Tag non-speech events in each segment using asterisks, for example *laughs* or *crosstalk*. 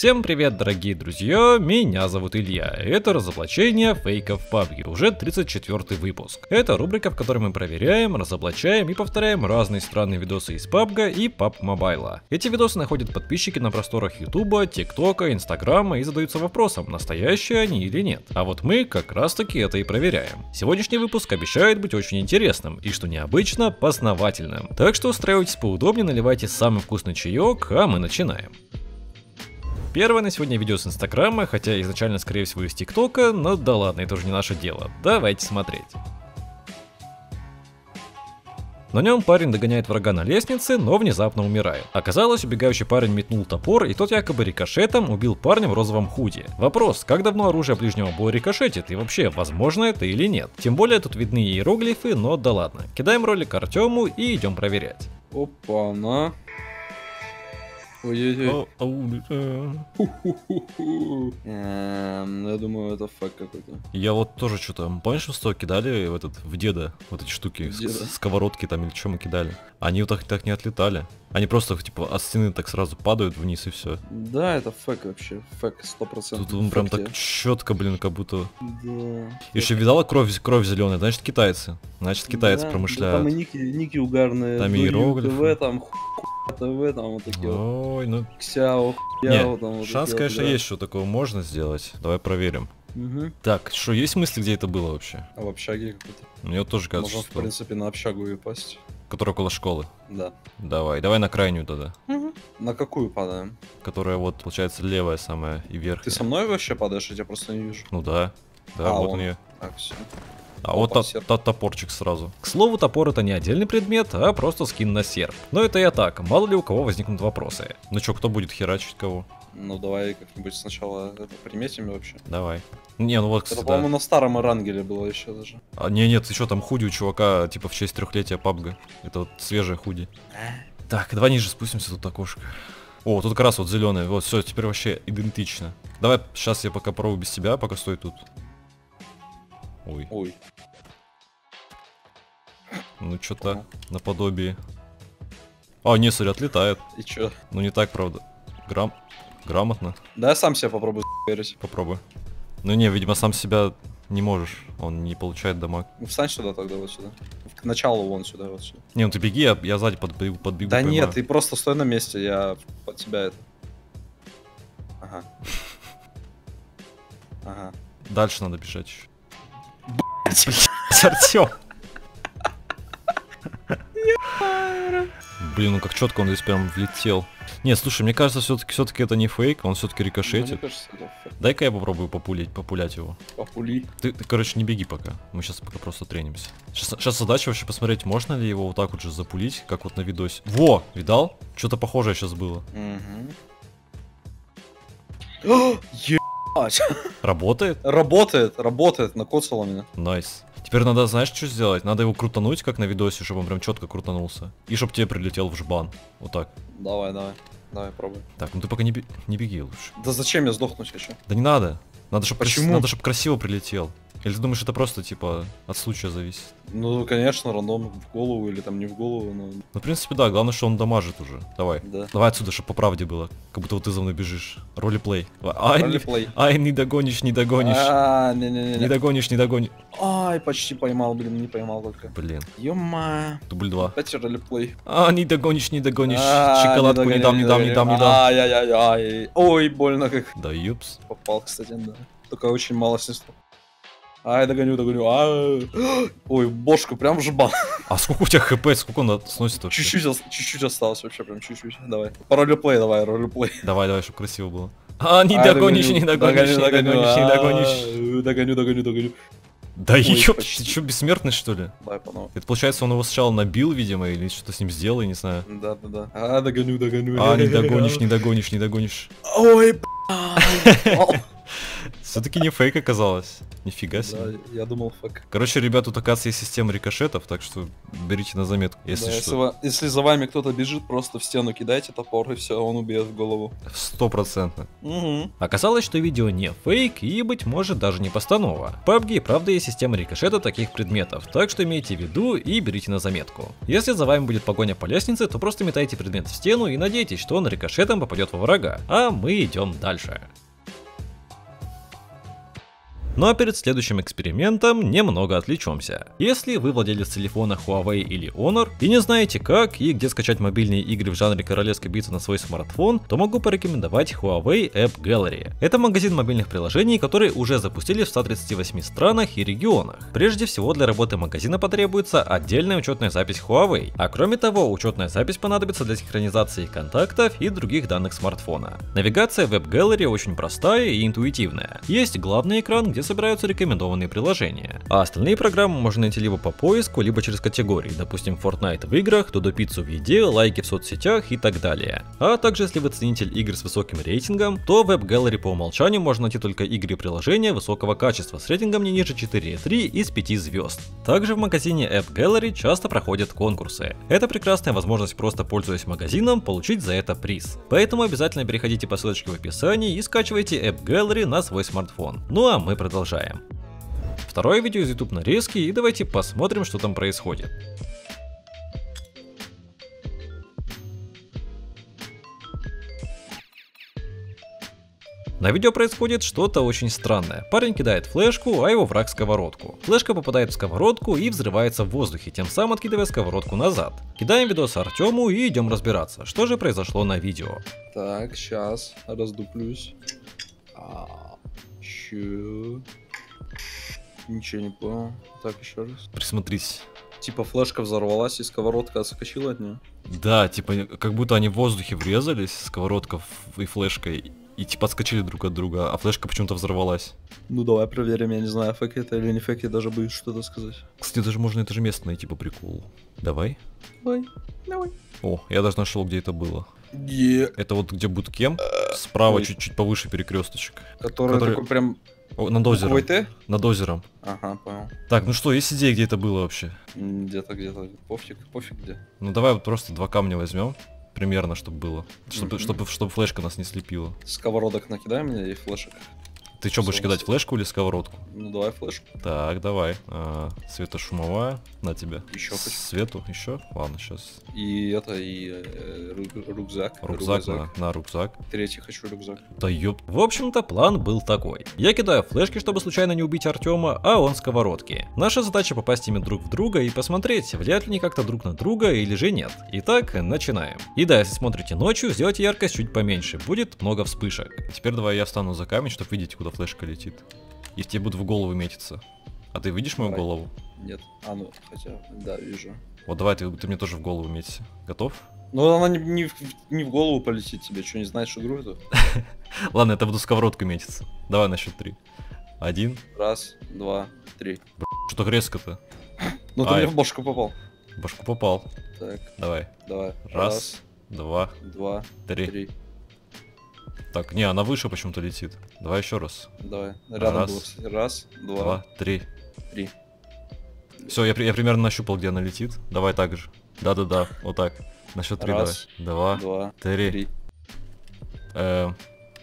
Всем привет, дорогие друзья, меня зовут Илья. Это разоблачение фейков PUBG, уже 34 выпуск. Это рубрика, в которой мы проверяем, разоблачаем и повторяем разные странные видосы из PUBG и PUBG Mobile. Эти видосы находят подписчики на просторах Ютуба, ТикТока, Инстаграма и задаются вопросом, настоящие они или нет. А вот мы как раз таки это и проверяем. Сегодняшний выпуск обещает быть очень интересным и, что необычно, познавательным. Так что устраивайтесь поудобнее, наливайте самый вкусный чаек, а мы начинаем. Первое на сегодня видео с Инстаграма, хотя изначально, скорее всего, из ТикТока, но да ладно, это уже не наше дело. Давайте смотреть. На нем парень догоняет врага на лестнице, но внезапно умирает. Оказалось, убегающий парень метнул топор, и тот якобы рикошетом убил парня в розовом худе. Вопрос, как давно оружие ближнего боя рикошетит, и вообще, возможно это или нет? Тем более тут видны иероглифы, но да ладно. Кидаем ролик Артему и идем проверять. Опа, Ой-ой-ой. Эм, Я думаю, это фак какой-то. Я вот тоже что-то, помнишь, мы с тобой кидали в этот, в деда, вот эти штуки, В сковородки там или что мы кидали. Они вот так, так не отлетали. Они просто, типа, от стены так сразу падают вниз и все. Да, это фак вообще. Фак 100%. Тут он прям так четко, блин, как будто... Да. Еще видала кровь, кровь зеленая, значит китайцы. Значит китайцы Да, промышляют. да, там и ники, ники угарные. Там Дую иероглифы. Там ТВ, там вот такие. Ой, ну... Ксяо, хуяо, там вот шанс, конечно, есть, что такого можно сделать. Давай проверим. Мгм. Так, что, есть мысли, где это было вообще? А в общаге какой-то. Мне вот тоже кажется, Можно, в что... принципе, на общагу и пасть. Которая около школы. Да. Давай, давай на крайнюю тогда. На какую падаем? Которая вот, получается, левая самая и верхняя. Ты со мной вообще падаешь, я тебя просто не вижу. Ну да. Да, А, вот он. он ее. Так, все. А Опа, вот серп. та- топорчик сразу. К слову, топор это не отдельный предмет, а просто скин на серп. Но это я так, мало ли у кого возникнут вопросы. Ну чё, кто будет херачить кого? Ну давай как-нибудь сначала это приметим вообще. Давай. Не, ну вот, Это, кстати, по-моему, да. на старом Эрангеле было еще даже. А, не, нет, еще там худи у чувака, типа в честь трехлетия пабга. Это вот свежее худи. Так, давай ниже спустимся тут окошко. О, тут как раз вот зеленый. Вот, все, теперь вообще идентично. Давай, сейчас я пока пробую без тебя, пока стой тут. Ой, Ой. ну что-то наподобие. А, не, смотри, отлетает. И чё? Ну не так, правда. Грам... Грамотно. Да я сам себя попробую верить. Попробуй. Ну не, видимо, сам себя не можешь. Он не получает дамаг. Ну встань сюда тогда, вот сюда. К началу вон сюда, вот сюда. Не, ну ты беги, я, я сзади подбегу, подбегу Да поймаю. нет, ты просто стой на месте, я под тебя это. Ага. *laughs* Ага. Дальше надо бежать еще. Артем. Блин, ну как четко он здесь прям влетел. Не, слушай, мне кажется, все-таки все-таки это не фейк, он все-таки рикошетит. фак. Дай-ка я попробую популять, популять его. Попули. Ты, ты, короче, не беги пока. Мы сейчас пока просто тренимся. Сейчас, задача вообще посмотреть, можно ли его вот так вот же запулить, как вот на видосе. Во! Видал? Что-то похожее сейчас было. Угу. Ебать. *laughs* Работает? Работает, работает, накоцало меня. Nice. Теперь надо, знаешь, что сделать? Надо его крутануть, как на видосе, чтобы он прям четко крутанулся. И чтобы тебе прилетел в жбан. Вот так. Давай, давай. Давай, пробуй. Так, ну ты пока не, бе- не беги лучше. Да зачем я сдохнуть хочу? Да не надо. Надо, чтобы Почему? надо, чтобы красиво прилетел. Или ты думаешь, это просто, типа, от случая зависит? Ну, конечно, рандом в голову или там не в голову, но Ну, в принципе, да, главное, что он дамажит уже. Давай. да. Давай отсюда, чтобы по правде было. Как будто вот ты за мной бежишь. Roleplay. Ай, не, Roleplay. ай, не догонишь, не догонишь. А, Не не-не-не. догонишь, не догонишь. Ай, почти поймал, блин, не поймал только. Блин, Ё-ма. дубль 2. Опять ролеплей. А, не догонишь, не догонишь. А, Шоколадку не дам, не дам, не дам, не дам. Ай-яй-яй-яй. Ой, больно как Да юпс. попал, кстати, да. Только очень мало снесло. Ай, догоню, догоню. Ай. Ой, бошку прям жбан. А сколько у тебя хп, сколько он сносит вообще? Чуть-чуть, ос- чуть-чуть осталось вообще, прям чуть-чуть. Давай. По ролеплей давай, ролеплей. Давай, давай, чтобы красиво было. А, не Ай, догонишь, догоню, не догонишь, не догоню, догонишь, не а, догонишь. Догоню, догоню, догоню. Да ёп, ты чё, бессмертный что ли? Давай по. Это получается, он его сначала набил, видимо, или что-то с ним сделал, я не знаю. Да, да, да. А, догоню, догоню. А, не догонишь, не догонишь, не догонишь. Ой. *laughs* Все-таки не фейк оказалось. Нифига себе. Да, я думал, фак. Короче, ребят, тут оказывается есть система рикошетов, так что берите на заметку, если Да, если, что. ва- если за вами кто-то бежит, просто в стену кидайте топор, и все, он убьет в голову. Стопроцентно. Угу. Оказалось, что видео не фейк и, быть может, даже не постанова. В PUBG правда есть система рикошета таких предметов, так что имейте в виду и берите на заметку. Если за вами будет погоня по лестнице, то просто метайте предмет в стену и надейтесь, что он рикошетом попадет во врага, а мы идем дальше. А перед следующим экспериментом немного отвлечемся. Если вы владелец телефона Huawei или Honor и не знаете как и где скачать мобильные игры в жанре королевской битвы на свой смартфон, то могу порекомендовать Huawei App Gallery. Это магазин мобильных приложений, которые уже запустили в 138 странах и регионах. Прежде всего для работы магазина потребуется отдельная учетная запись Huawei, а кроме того учетная запись понадобится для синхронизации контактов и других данных смартфона. Навигация в App Gallery очень простая и интуитивная. Есть главный экран, где собираются рекомендованные приложения. А остальные программы можно найти либо по поиску, либо через категории, допустим Fortnite в играх, Додо Пиццу в еде, лайки в соцсетях и так далее. А также если вы ценитель игр с высоким рейтингом, то в App Gallery по умолчанию можно найти только игры и приложения высокого качества с рейтингом не ниже 4,3 из 5 звезд. Также в магазине App Gallery часто проходят конкурсы. Это прекрасная возможность просто пользуясь магазином получить за это приз. Поэтому обязательно переходите по ссылочке в описании и скачивайте App Gallery на свой смартфон. Ну а мы продолжаем. Второе видео из YouTube нарезки и давайте посмотрим, что там происходит. На видео происходит что-то очень странное. Парень кидает флешку, а его враг сковородку. Флешка попадает в сковородку и взрывается в воздухе, тем самым откидывая сковородку назад. Кидаем видос Артему и идем разбираться, что же произошло на видео. Так, сейчас раздуплюсь. А, чё? Ничего не понял. Так, еще раз. Присмотрись. Типа флешка взорвалась и сковородка отскочила от нее. Да, типа, как будто они в воздухе врезались, сковородка и флешка, и, типа отскочили друг от друга, а флешка почему-то взорвалась. Ну давай проверим, я не знаю, фейк это или не фейк, я даже боюсь что-то сказать. Кстати, даже можно это же место найти по приколу. Давай. Давай, давай. О, я даже нашел, где это было. Е, Это вот где буткем, справа чуть-чуть повыше перекресточек. который, Который- такой прям О, над озером. буквой Т? Над озером. Ага, понял. Так, ну что, есть идея, где это было вообще? Где-то, где-то, пофиг, пофиг где. Ну давай вот просто два камня возьмем. Примерно, чтобы было. Чтобы, Мгм. чтобы, чтобы флешка нас не слепила. Сковородок накидай мне и флешек. Ты что, будешь кидать флешку или сковородку? Ну давай флешку. Так, давай. А, светошумовая на тебя. Еще хочу. Свету, еще? Ладно, сейчас. И это, и э, рю- рюкзак. Рюкзак, на, на рюкзак. Третий хочу рюкзак. Да ёп. В общем-то, план был такой. Я кидаю флешки, чтобы случайно не убить Артема, а он сковородки. Наша задача попасть ими друг в друга и посмотреть, влияют ли они как-то друг на друга или же нет. Итак, начинаем. И да, если смотрите ночью, сделайте яркость чуть поменьше, будет много вспышек. Теперь давай я встану за камень, чтобы видеть, куда флешка летит. И тебе буду в голову метиться. А ты видишь мою Давай. голову? Нет. А ну, хотя, да, вижу. Вот давай, ты, ты мне тоже в голову меться. Готов? Ну она не, не, в, не в голову полетит тебе, что не знаешь игру эту? *laughs* Ладно, это буду сковородкой метиться. Давай на счет три. Один. Раз, два, три. Что резко-то? *laughs* Ну ты мне в бошку попал. В Башку попал. Так, Давай. давай. Раз, два, два, три. три. Так, не, она выше почему-то летит. Давай еще раз. Давай. Рядом Раз. было. Раз, два, Два, три. три. Все, я, я примерно нащупал, где она летит. Давай так же. Да-да-да, вот так. На счет три Раз, давай. Два, Два, три. три. Эм,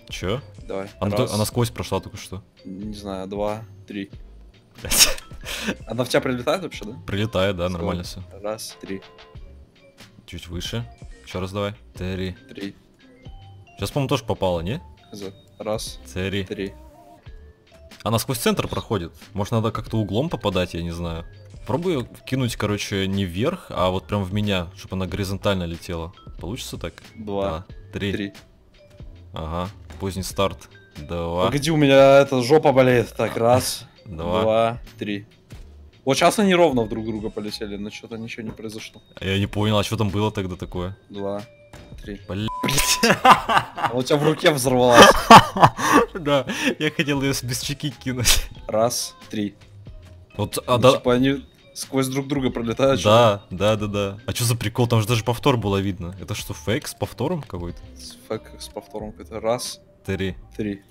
чё? Давай. Она, Раз, она сквозь прошла только что. Не знаю, два, три. *laughs* Она в тебя прилетает вообще, да? Прилетает, да, нормально все. Раз, три, Чуть выше. Еще раз давай. Три. три. Сейчас, по-моему, тоже попала, не? Раз, Три. три. Она сквозь центр проходит. Может, надо как-то углом попадать, я не знаю. Пробую кинуть, короче, не вверх, а вот прям в меня, чтобы она горизонтально летела. Получится так? Два, Да. Три. три. Ага. Поздний старт. Два. Погоди, у меня эта жопа болеет. Так, раз, *laughs* Два. два, три. Вот сейчас они ровно в друг друга полетели, но что-то ничего не произошло. Я не понял, а что там было тогда такое? Два, три. Блять. А у тебя в руке взорвалась. *laughs* Да, я хотел ее без чеки кинуть. Раз, три. Вот, а Ну, да, Типа они сквозь друг друга пролетают. да, да, да, да. А что за прикол? Там же даже повтор было видно. Это что, фейк с повтором какой-то? что-то. С повтором какой-то. Раз, Три. три.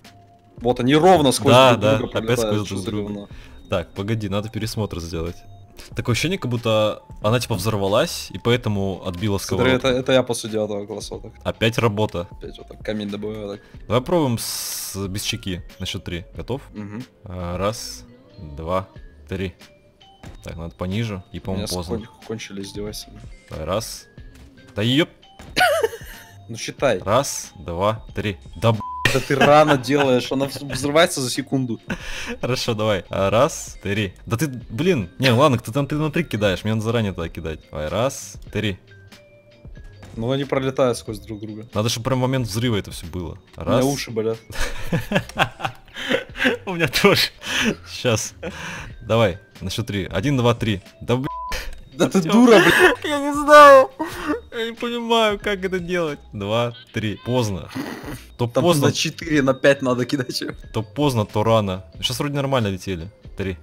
Вот они ровно сквозь Да, друг да, друга опять пролетают, сквозь друг друга. Так, погоди, надо пересмотр сделать. Такое ощущение, как будто она типа взорвалась, и поэтому отбила Смотри, сковородку. это, это я после класса вот так. Опять работа. Опять вот так камень добавил. Так. Давай пробуем с... без чеки на счет три. Готов? А, Раз, два, три. Так, надо пониже. И, по-моему, поздно. кон- кончили издевайся. Раз. Да ёп. Ну считай. Раз, два, три. Да б***ь. Да ты рано делаешь, она вз- взрывается за секунду. Хорошо, давай. А, Раз, три. Да ты, блин. Не, ладно, ты там ты на три кидаешь. Мне надо заранее тогда кидать. Давай, раз, три. Ну они пролетают сквозь друг друга. Надо, чтобы прям в момент взрыва это все было. У Раз. меня уши болят. *laughs* У меня тоже. Сейчас. Давай, на счет три. Один, два, три. Да б***ь, Да ты дура, блядь. я не знаю. Я не понимаю, как это делать. Два, три. Поздно. То Там поздно, на 4, на 5 надо кидать то поздно, то рано. Сейчас вроде нормально летели. Три.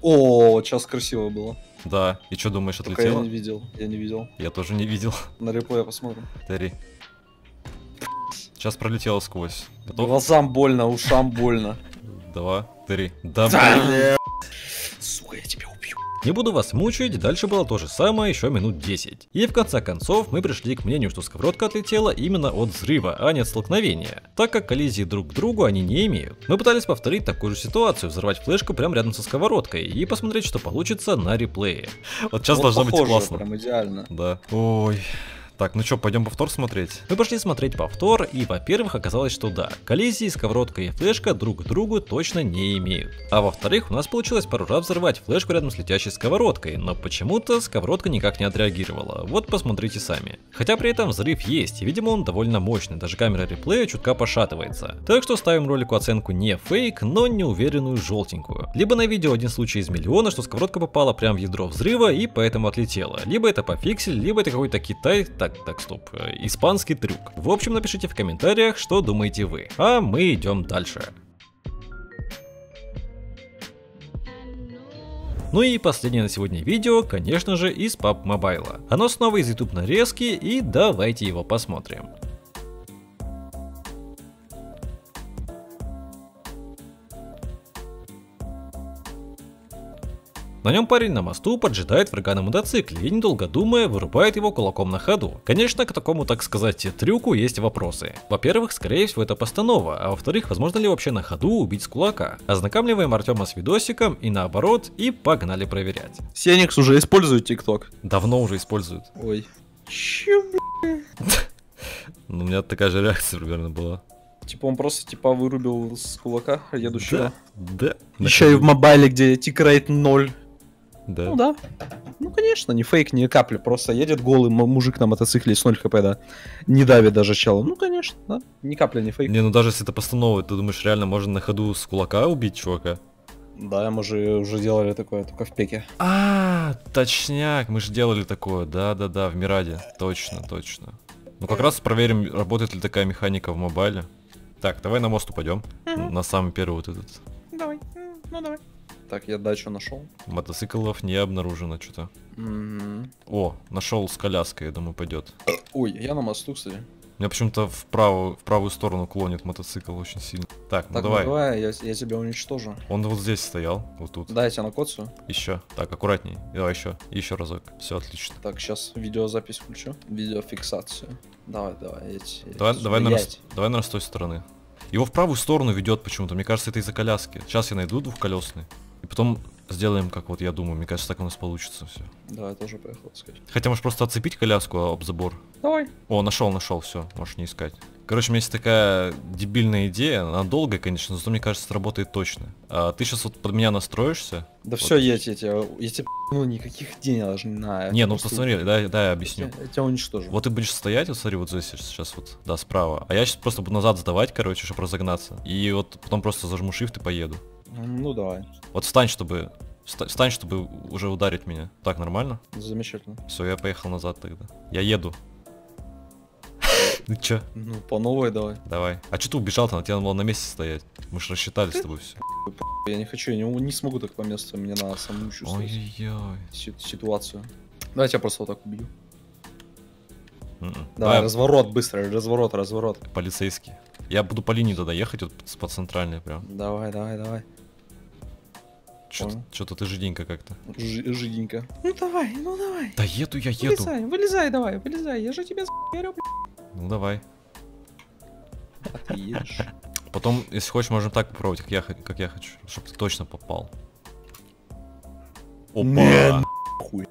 О, сейчас красиво было. Да. И что думаешь, Только я отлетело? не видел. Я не видел. Я тоже не видел. *laughs* На реплее посмотрим. Три. Сейчас пролетело сквозь. Готов? Глазам больно, ушам больно. Два, три. Да, Да, блин. Не буду вас мучить, дальше было то же самое еще минут 10. И в конце концов мы пришли к мнению, что сковородка отлетела именно от взрыва, а не от столкновения, так как коллизии друг к другу они не имеют. Мы пытались повторить такую же ситуацию, взорвать флешку прямо рядом со сковородкой и посмотреть, что получится на реплее. Вот сейчас Вот должно быть похоже, классно. Прям идеально. Да. Ой. Так, ну что, пойдем повтор смотреть? Мы пошли смотреть повтор, и, во-первых, оказалось, что да, коллизии сковородка и флешка друг к другу точно не имеют. А во-вторых, у нас получилось пару раз взорвать флешку рядом с летящей сковородкой, но почему-то сковородка никак не отреагировала. Вот посмотрите сами. Хотя при этом взрыв есть, и видимо он довольно мощный, даже камера реплея чутка пошатывается. Так что ставим ролику оценку не фейк, но неуверенную желтенькую. Либо на видео один случай из миллиона, что сковородка попала прямо в ядро взрыва и поэтому отлетела. Либо это пофиксель, либо это какой-то Китай, так, так, стоп, э, испанский трюк. В общем, напишите в комментариях, что думаете вы. А мы идем дальше. Ну и последнее на сегодня видео, конечно же, из PUBG Mobile. Оно снова из YouTube нарезки, и давайте его посмотрим. На нем парень на мосту поджидает врага на мотоцикле и, недолго думая, вырубает его кулаком на ходу. Конечно, к такому, так сказать, трюку есть вопросы. Во-первых, скорее всего это постанова, а во-вторых, возможно ли вообще на ходу убить с кулака. Ознакомливаем Артема с видосиком и наоборот, и погнали проверять. Сеникс уже использует ТикТок. Давно уже используют. Ой. Че, *laughs* Ну, у меня такая же реакция примерно была. Типа он просто типа вырубил с кулака едущего. Да. Еще и в мобайле, где тикрейт 0. Да. Ну да. Ну конечно, не фейк, не капли. Просто едет голый мужик на мотоцикле с 0 хп, да. Не давит даже чела. Ну конечно, да. Ни капли не фейк. Не, ну даже если это постанова, ты думаешь, реально можно на ходу с кулака убить чувака? Да, мы же уже делали такое, только в пеке. А, точняк, мы же делали такое, да-да-да, в Мираде, точно, точно. Ну как раз проверим, работает ли такая механика в мобайле. Так, давай на мост упадем, на самый первый вот этот. Давай, ну давай. Так, я дачу нашел. Мотоциклов не обнаружено что-то. О, нашел с коляской, я думаю, пойдет. Ой, я на мосту, кстати. Меня почему-то в правую, в правую сторону клонит мотоцикл очень сильно. Так, ну Так, давай. ну давай, я, я тебя уничтожу. Он вот здесь стоял, вот тут. Да, я тебя накоцаю. Еще. Так, аккуратней. Давай еще. Еще разок. Все отлично. Так, сейчас видеозапись включу. Видеофиксацию. Давай, давай, я, Давай, я- давай, те- с- давай, наверное, с той стороны. Его в правую сторону ведет почему-то. Мне кажется, это из-за коляски. Сейчас я найду двухколесный. И потом сделаем, как вот я думаю. Мне кажется, так у нас получится все. Да, я тоже поехал искать. Хотя, может, просто отцепить коляску об забор. Давай. О, нашел, нашел, все, можешь не искать. Короче, у меня есть такая дебильная идея, она долгая, конечно, зато мне кажется, сработает точно. А ты сейчас вот под меня настроишься. Да Вот. все, я тебе, я тебе, я тебе, ну, никаких денег даже не на. Не, ну посмотри, дай, дай я Я, объясню. тебя- я тебя уничтожу. Вот ты будешь стоять, вот смотри, вот здесь сейчас вот, да, справа. А я сейчас просто буду назад сдавать, короче, чтобы разогнаться. И вот потом просто зажму shift и поеду. Ну, давай. Вот встань, чтобы... вста- Встань, чтобы уже ударить меня. Так, нормально? Замечательно. Все, я поехал назад тогда. Я еду. Ну чё? Ну, по новой давай. Давай. А чё ты убежал-то? Тебе надо было на месте стоять. Мы же рассчитали с тобой все. Я не хочу, я не, не смогу так по месту, мне надо самому чувствовать Ой-ой-ой. си- ситуацию. Давай я тебя просто вот так убью. М-м. Давай, Давай, разворот, быстро, разворот, разворот. полицейский. Я буду по линии туда ехать, вот по центральной прям. Давай, давай, давай. Что-то ты жиденько как-то. Жи- жиденько. Ну давай, ну давай. Да еду я, еду. Вылезай, вылезай давай, вылезай. Я же тебя блядь. Ну давай. Потом, если хочешь, можем так попробовать, как я, как я хочу, чтобы ты точно попал. Опа! Не, Хуй.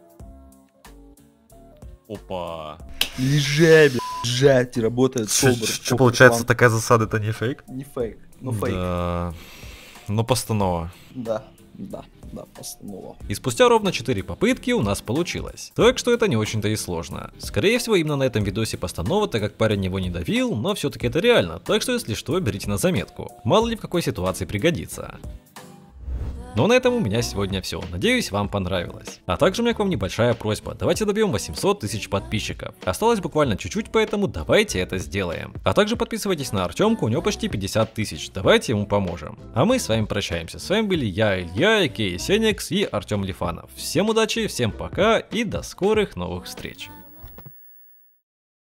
Опа! Лежай, блядь. Лежать, и работает собр. Что получается, такая засада, это не фейк? Не фейк, но фейк. Да. Ну, постанова. Да, да, да, постанова. И спустя ровно 4 попытки у нас получилось. Так что это не очень-то и сложно. Скорее всего, именно на этом видосе постанова, так как парень его не давил, но все-таки это реально, так что если что, берите на заметку. Мало ли в какой ситуации пригодится. А на этом у меня сегодня все. Надеюсь, вам понравилось. А также у меня к вам небольшая просьба. Давайте добьем 800 тысяч подписчиков. Осталось буквально чуть-чуть, поэтому давайте это сделаем. А также подписывайтесь на Артемку, у него почти 50 тысяч. Давайте ему поможем. А мы с вами прощаемся. С вами были я, Илья, Кей Сеникс и Артем Лифанов. Всем удачи, всем пока и до скорых новых встреч.